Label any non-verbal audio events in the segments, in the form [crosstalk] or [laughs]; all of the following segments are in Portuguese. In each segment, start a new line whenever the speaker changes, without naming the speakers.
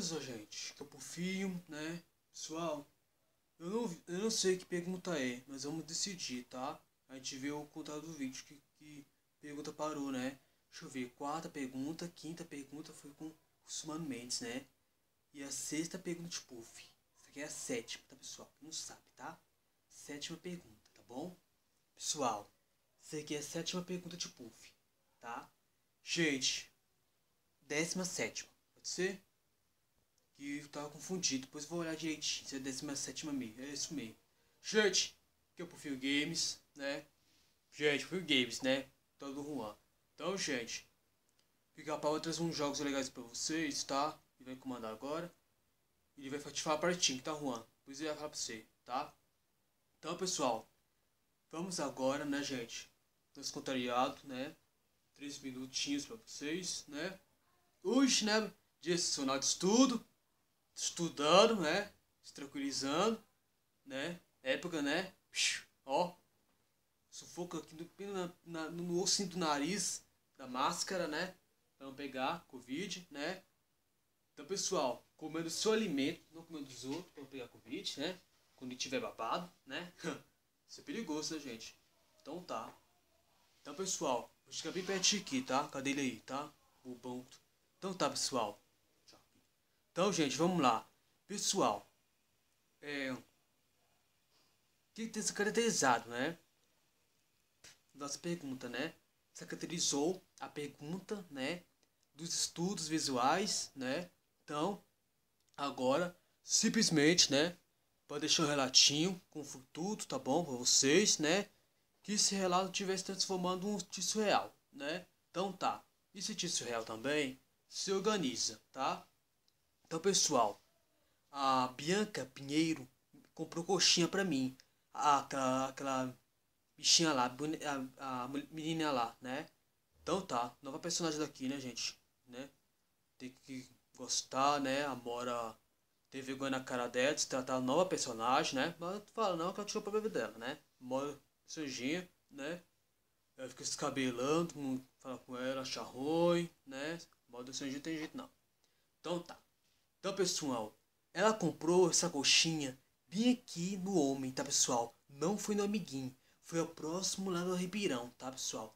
Beleza, gente? Que eu fio, né? Pessoal, eu não, eu não sei que pergunta é, mas vamos decidir, tá? A gente vê o contato do vídeo que, que pergunta parou, né? Deixa eu ver, quarta pergunta, quinta pergunta foi com o Sumano Mendes, né? E a sexta pergunta de Puff. Essa aqui é a sétima, tá, pessoal? Não sabe, tá? Sétima pergunta, tá bom? Pessoal, essa aqui é a sétima pergunta de Puff, tá? Gente, décima sétima, pode ser? Que eu tava confundido, depois vou olhar direitinho, se é décima sétima mesmo, é isso mesmo. Gente, que é o Puff Games, né? Gente, Puff Games, né? Todo Juan. Então, gente, fica para outras uns jogos legais para vocês, tá? Ele vai comandar agora. Ele vai te falar a partinha, tá, Juan? Depois ele vai falar pra você, tá? Então, pessoal, vamos agora, né, gente? Nosso né? Três minutinhos para vocês, né? Hoje, né? Dia sessional de estudo. Estudando, né? Se tranquilizando, né? Época, né? Ó. Sufoco aqui no, na, na, no ossinho do nariz, da máscara, né? Pra não pegar Covid, né? Então, pessoal, comendo seu alimento, não comendo dos outros, para não pegar Covid, né? Quando tiver babado, né? [laughs] Isso é perigoso, né, gente? Então tá. Então, pessoal, vou chegar bem pertinho aqui, tá? Cadê ele aí, tá? O banco. Então tá, pessoal. Então, gente, vamos lá. Pessoal, é... Que tem se caracterizado, né? Nossa pergunta, né? Se caracterizou a pergunta, né? Dos estudos visuais, né? Então, agora, simplesmente, né? Pode deixar um relatinho com tudo, tá bom? Pra vocês, né? Que esse relato estivesse transformando um tício real, né? Então tá. Esse tício real também se organiza, tá? Então, pessoal, a Bianca Pinheiro comprou coxinha pra mim. Aquela, aquela bichinha lá, a, a menina lá, né? Então tá, nova personagem daqui, né, gente? Né? Tem que gostar, né? A Mora ter vergonha na cara dela, se tratar nova personagem, né? Mas fala não que ela tirou pra bebê dela, né? Mora sujinha, né? Ela fica se cabelando, fala com ela, acha ruim, né? Modo sujinha tem jeito não. Então tá. Então pessoal, ela comprou essa coxinha bem aqui no homem, tá pessoal? Não foi no amiguinho. Foi ao próximo lá do Ribeirão, tá pessoal?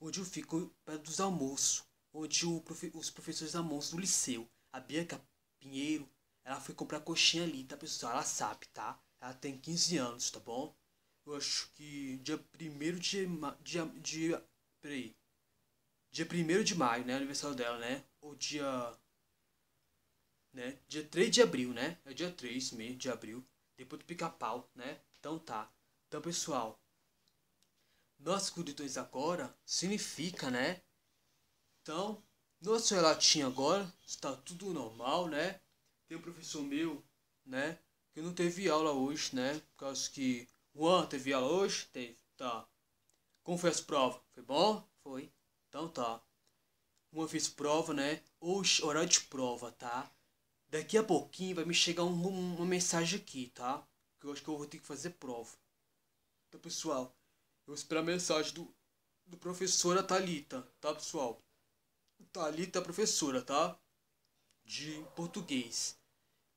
Onde eu fico perto dos almoços. Onde profe os professores almoçam do liceu. A Bianca Pinheiro, ela foi comprar coxinha ali, tá pessoal? Ela sabe, tá? Ela tem 15 anos, tá bom? Eu acho que dia 1 de, dia, dia. Peraí. Dia 1 de maio, né? Aniversário dela, né? Ou dia. Né? Dia 3 de abril, né? É dia 3 mesmo de abril. Depois do pica-pau, né? Então tá. Então, pessoal. Nossos curitões agora significa, né? Então, nosso relatinho agora está tudo normal, né? Tem um professor meu, né? Que não teve aula hoje, né? Por causa que Juan teve aula hoje, teve, tá. Como foi as provas? Foi bom? Foi. Então tá. Uma vez prova, né? Hoje, horário de prova, tá? Daqui a pouquinho vai me chegar um, uma mensagem aqui, tá? Que eu acho que eu vou ter que fazer prova. Então, pessoal, eu vou esperar a mensagem do, do professor Thalita, tá, pessoal? Thalita é professora, tá? De português.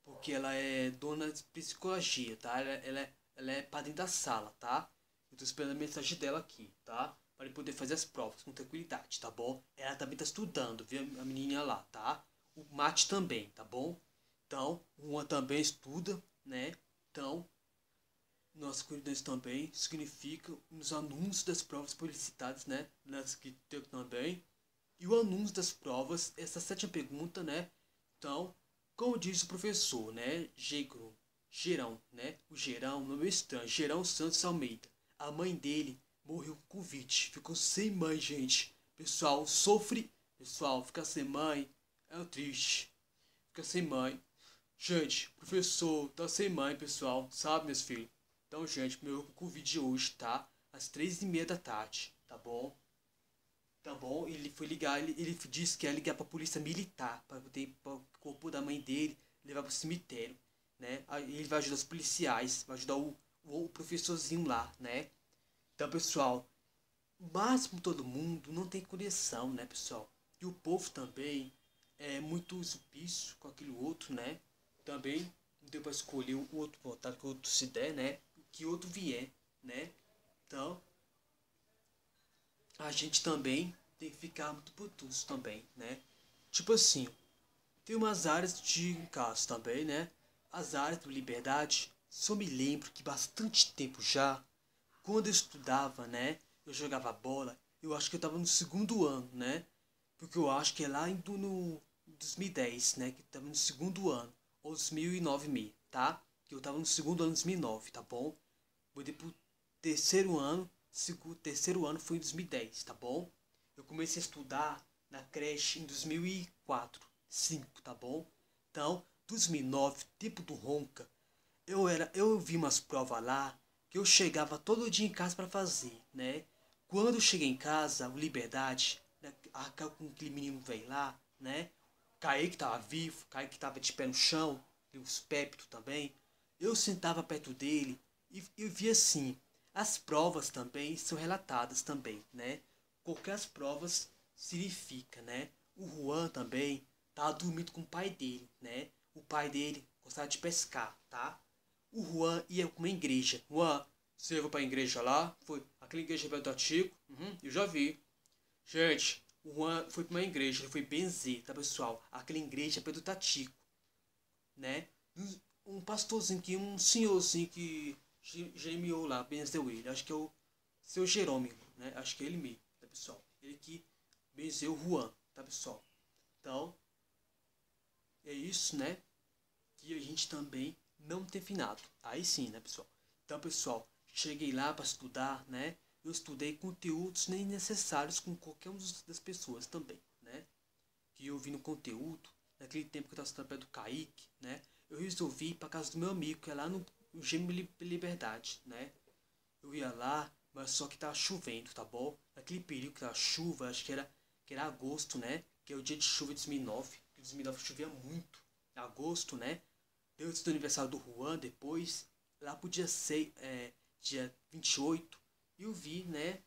Porque ela é dona de psicologia, tá? Ela, ela, é, ela é padrinha da sala, tá? Eu tô esperando a mensagem dela aqui, tá? Para poder fazer as provas com tranquilidade, tá bom? Ela também tá estudando, viu? A menininha lá, tá? O Mate também, tá bom? Então, uma também estuda, né? Então, nossa cuidadores também significa nos anúncios das provas publicitadas, né? Nas que tem também. E o anúncio das provas, essa sétima pergunta, né? Então, como diz o professor, né? Gegro, Gerão, né? O Gerão, nome estranho, Gerão Santos Almeida. A mãe dele morreu com Covid, ficou sem mãe, gente. Pessoal, sofre. Pessoal, ficar sem mãe é triste. Fica sem mãe. Gente, professor tá sem mãe, pessoal. Sabe, meus filhos? Então, gente, meu Covid de hoje tá às três e meia da tarde, tá bom? Tá bom? Ele foi ligar, ele, ele disse que ia ligar pra polícia militar, para poder o corpo da mãe dele levar pro cemitério, né? Ele vai ajudar os policiais, vai ajudar o, o professorzinho lá, né? Então, pessoal, o máximo todo mundo não tem conexão, né, pessoal? E o povo também é muito supício com aquele outro, né? Também não deu pra escolher o outro voltado que o outro se der, né? Que outro vier, né? Então, a gente também tem que ficar muito putos também, né? Tipo assim, tem umas áreas de casa também, né? As áreas de liberdade, só me lembro que bastante tempo já, quando eu estudava, né? Eu jogava bola, eu acho que eu tava no segundo ano, né? Porque eu acho que é lá indo no 2010, né? Que tava no segundo ano, ou 2009 mesmo, tá? Que eu tava no segundo ano de 2009, tá bom? Mudei pro terceiro ano, segundo, terceiro ano foi em 2010, tá bom? Eu comecei a estudar na creche em 2004, 5, tá bom? Então, 2009, tempo do ronca, eu era, eu vi umas provas lá que eu chegava todo dia em casa para fazer, né? Quando eu cheguei em casa, o Liberdade, né, com aquele menino veio lá, né? Kaique tava vivo, Kaique tava de pé no chão, e os Pépito também. Eu sentava perto dele e eu via assim, as provas também são relatadas também, né? Qualquer provas significa, né? O Juan também tava dormindo com o pai dele, né? O pai dele gostava de pescar, tá? O Juan ia pra uma igreja. Juan, você foi pra igreja lá? Foi. Aquela igreja perto do Tico? Uhum, eu já vi. Gente, Juan foi pra uma igreja, ele foi benzer, tá pessoal? Aquela igreja perto do Tatico. Né? Um pastorzinho que, um senhorzinho que gemiou lá, benzeu ele. Acho que é o seu Jerônimo, né? Acho que é ele mesmo, tá pessoal? Ele que benzeu Juan, tá pessoal? Então, é isso, né? Que a gente também não tem finado. Aí sim, né, pessoal? Então, pessoal, cheguei lá para estudar, né? Eu estudei conteúdos nem necessários com qualquer uma das pessoas também, né? Que eu vi no conteúdo, naquele tempo que eu estava estudando perto do Kaique, né? Eu resolvi ir para casa do meu amigo, que é lá no Gêmeo Liberdade, né? Eu ia lá, mas só que tava chovendo, tá bom? Naquele período que tava chuva, acho que era, que era agosto, né? Que é o dia de chuva de 2009. Em 2009 chovia muito. Agosto, né? Deu do aniversário do Juan depois. Lá pro dia 6, é, dia 28. E eu vi, né?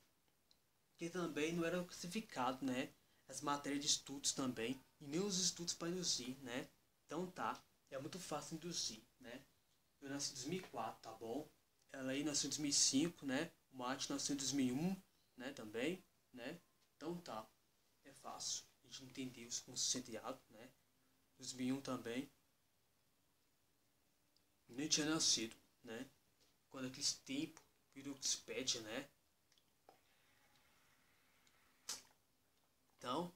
Que também não era classificado, né? As matérias de estudos também. E nem os estudos para induzir, né? Então tá. É muito fácil induzir, né? Eu nasci em 2004, tá bom? Ela aí nasceu em 2005, né? O Mate nasceu em 2001, né? Também, né? Então tá. É fácil. A gente entender os concentrados, né? 2001 também. Nem tinha nascido, né? Quando aquele tempo virou Wikipedia, né? Então,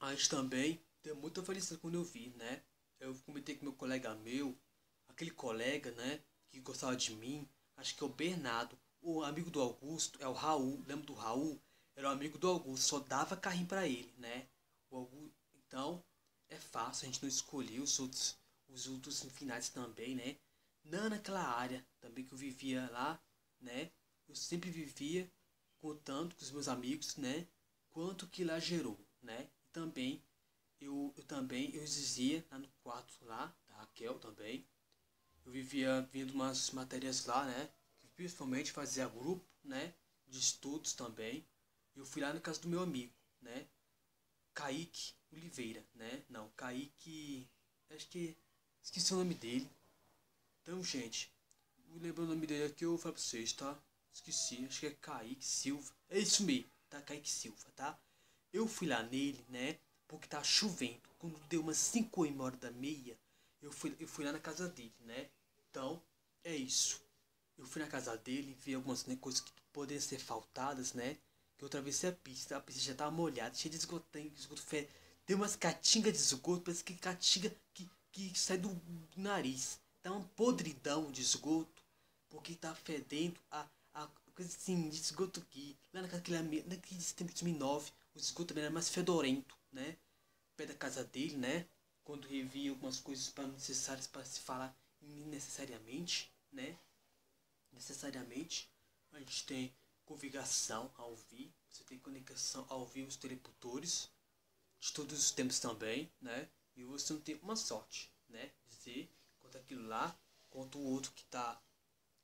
a gente também tem muita felicidade quando eu vi, né? Eu comentei com meu colega meu, aquele colega, né? Que gostava de mim, acho que é o Bernardo. O amigo do Augusto é o Raul, lembra do Raul? Era o amigo do Augusto, só dava carrinho para ele, né? O Augusto, então, é fácil, a gente não escolheu os outros, os outros finais também, né? Não naquela área também que eu vivia lá, né? Eu sempre vivia contando com os meus amigos, né? Quanto que lá gerou, né? E também eu, eu também eu dizia lá no quarto lá da Raquel também. Eu vivia vendo umas matérias lá, né? Principalmente fazia grupo, né? De estudos também. Eu fui lá na casa do meu amigo, né? Kaique Oliveira, né? Não, Kaique. Acho que. Esqueci o nome dele. Então, gente. Vou lembrar o nome dele aqui, eu falo pra vocês, tá? Esqueci, acho que é Kaique Silva. É isso mesmo, tá? Kaique Silva, tá? Eu fui lá nele, né? Porque tá chovendo. Quando deu umas 5 e hora da meia, eu fui, eu fui lá na casa dele, né? Então, é isso. Eu fui na casa dele, vi algumas né, coisas que podem ser faltadas, né? Que outra vez a pista, a pista já tava molhada, cheia de esgoto, esgoto fé. Tem umas catingas de esgoto, parece que catinga que, que sai do nariz. Tá uma podridão de esgoto, porque tá fedendo a, a coisa assim, de esgoto aqui. Lá naquele, naquele tempo de 2009, o esgoto também era mais fedorento, né? Perto da casa dele, né? Quando revia algumas coisas para necessárias para se falar necessariamente, né? Necessariamente, a gente tem configuração ao ouvir, você tem conexão ao ouvir os teleputores de todos os tempos também, né? E você não tem uma sorte, né? Dizer quanto aquilo lá, quanto o outro que está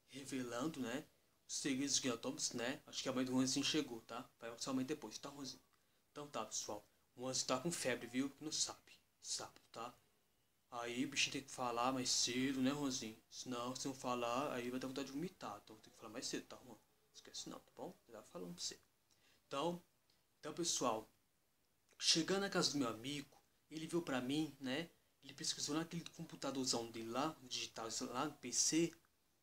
revelando, né? Os segredos de Guilherme né? Acho que a mãe do Ronzinho chegou, tá? Vai somente depois, tá, Ronzinho? Então tá, pessoal. O Anjo tá com febre, viu? Não sabe. Sábado, tá? Aí o bichinho tem que falar mais cedo, né, Ronzinho? Senão, se não falar, aí vai dar vontade de vomitar. Então tem que falar mais cedo, tá, Juan? Esquece não, tá bom? Tava falando pra você. Então, então, pessoal, chegando na casa do meu amigo, ele viu pra mim, né? Ele pesquisou naquele computadorzão dele lá, digital, lá no PC,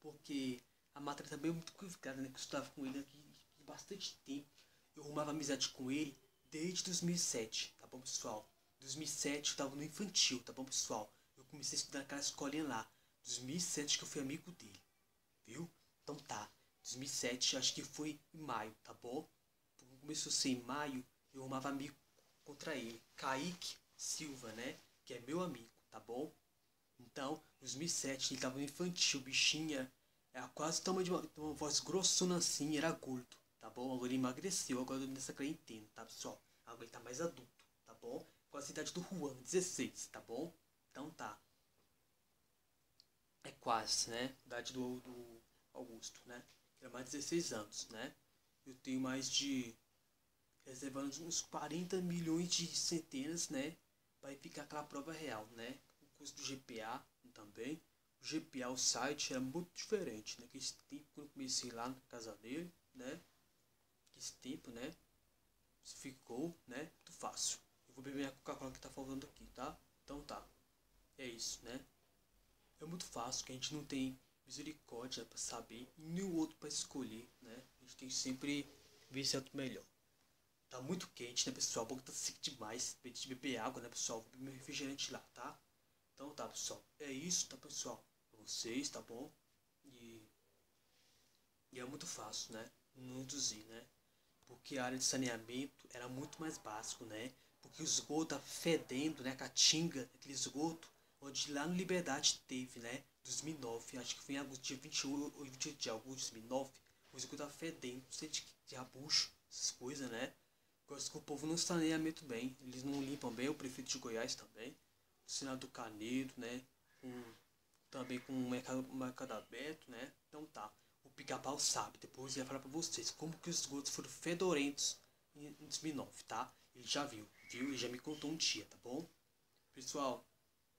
porque a matéria também é muito complicada, né? Que eu estava com ele aqui bastante tempo. Eu arrumava amizade com ele desde 2007, tá bom, pessoal? 2007 eu tava no infantil, tá bom, pessoal? Eu comecei a estudar naquela escolinha lá. 2007 que eu fui amigo dele, viu? Então tá. 2007 acho que foi em maio, tá bom? Começou a ser em maio, eu arrumava amigo contra ele. Kaique Silva, né? Que é meu amigo, tá bom? Então, 2007 ele tava infantil, bichinha. Era quase tamanho de uma, uma voz grossona assim, era gordo, tá bom? Agora ele emagreceu, agora nessa quarentena, tá pessoal? Agora ele tá mais adulto, tá bom? com a cidade do Juan, 16, tá bom? Então tá. É quase, né? Idade do, do Augusto, né? Era mais de 16 anos, né? Eu tenho mais de. reservando uns 40 milhões de centenas, né? Vai ficar aquela prova real, né? O custo do GPA também. O GPA, o site, era muito diferente, né? Que esse tempo, quando eu comecei lá na casa dele, né? Esse tempo, né? Ficou, né? Muito fácil. Vou beber minha Coca-Cola que tá faltando aqui, tá? Então tá. É isso, né? É muito fácil, que a gente não tem misericórdia para saber e nenhum outro para escolher, né? A gente tem que sempre ver se é o melhor. Tá muito quente, né, pessoal? A boca tá seca demais. Tem de beber água, né, pessoal? Vou beber meu refrigerante lá, tá? Então tá, pessoal. É isso, tá, pessoal? Pra vocês, tá bom? E, e é muito fácil, né? Não reduzir, né? Porque a área de saneamento era muito mais básico, né? porque o esgoto tá fedendo, né? A caatinga, aquele esgoto, onde lá no Liberdade teve, né? 2009, acho que foi em agosto, dia 28 ou 28 de agosto de 2009, o esgoto tá fedendo, não sei de, de abucho, essas coisas, né? Gosto que o povo não saneamento bem, eles não limpam bem, o prefeito de Goiás também, o senador Canedo, né? Com, também com o mercado, mercado aberto, né? Então tá. O pica-pau sabe, depois ia falar pra vocês como que os esgotos foram fedorentos em 2009, tá? Ele já viu viu e já me contou um dia, tá bom? Pessoal,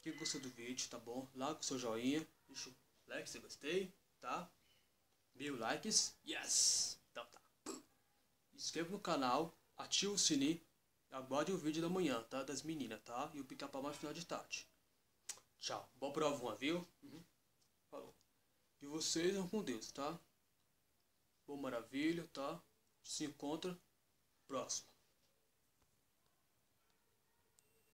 quem gostou do vídeo, tá bom? Lá com seu joinha, deixa o like se gostei, tá? Mil likes, yes! Então tá. Inscreva no canal, ative o sininho, aguarde o vídeo da manhã, tá? Das meninas, tá? E o pica-pau mais final de tarde. Tchau. Boa prova, viu? Uhum. Falou. E vocês vão com Deus, tá? Boa maravilha, tá? Se encontra próximo.